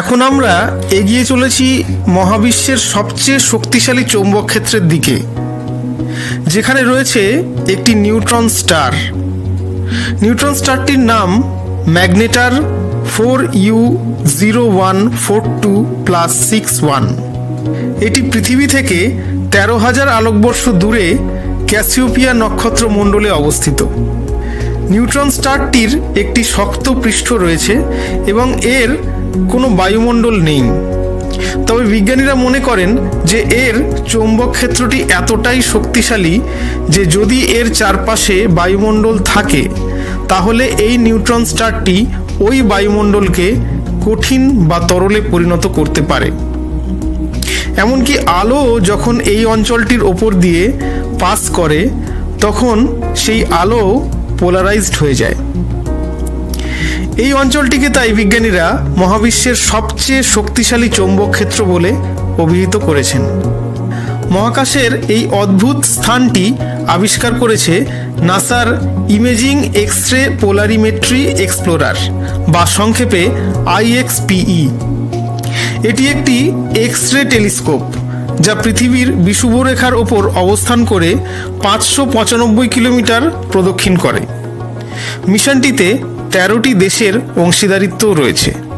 এখন আমরা এগিয়ে চলেছি মহাবিশ্বের সবচেয়ে শক্তিশালী চৌম্বক ক্ষেত্রের দিকে, যেখানে রয়েছে একটি নিউট্রন স্টার। নিউট্রন স্টারটির নাম magnetar four U zero one four two plus six one. এটি পৃথিবী থেকে তেরো হাজার আলোকবর্ষ দূরে ক্যাসিওপিয়া নক্ষত্র মণ্ডলে অবস্থিত। নিউট্রন স্টারটির একটি শক্ত পৃষ্ঠ রয়েছে এবং এর কোনো বায়ুমণ্ডল নেই। তবে বিজ্ঞানীরা মনে করেন যে এর চৌম্বক ক্ষেত্রটি এতটাই শক্তিশালী যে যদি এর চারপাশে বায়ুমণ্ডল থাকে, তাহলে এই নিউট্রন স্টারটি ওই বায়ুমণ্ডলকে কঠিন বা তরলে পরিণত করতে পারে। এমনকি আলো যখন এই অঞ্চলটির ওপর দিয়ে পাস করে, তখন সেই আলো পোলারাইজড হয়ে যায়। এই অঞ্চলটিকে তাই বিজ্ঞানীরা মহাবিশ্বের সবচেয়ে শক্তিশালী চৌম্বক ক্ষেত্র বলে অভিহিত করেছেন। মহাকাশের এই অদ্ভুত স্থানটি আবিষ্কার করেছে নাসার imaging X ray polarimetry explorer বা সংক্ষেপে আইএক্সপিই এটি একটি এক্স রে টেলিস্কোপ যা পৃথিবীর বিষুবরেখার ওপর অবস্থান করে পাঁচশো পঁচানব্বই কিলোমিটার প্রদক্ষিণ করে। মিশনটিতে তেরোটি দেশের অংশীদারিত্বও রয়েছে।